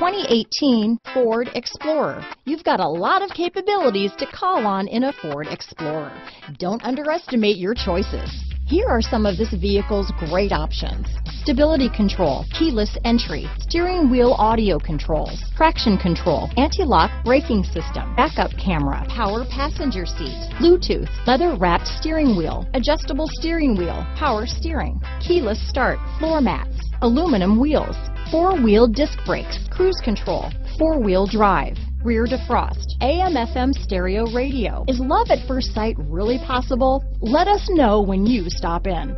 2018 Ford Explorer. You've got a lot of capabilities to call on in a Ford Explorer. Don't underestimate your choices. Here are some of this vehicle's great options. Stability control, keyless entry, steering wheel audio controls, traction control, anti-lock braking system, backup camera, power passenger seat, Bluetooth, leather wrapped steering wheel, adjustable steering wheel, power steering, keyless start, floor mats, aluminum wheels, four-wheel disc brakes, cruise control, four-wheel drive, rear defrost, AM FM stereo radio. Is love at first sight really possible? Let us know when you stop in.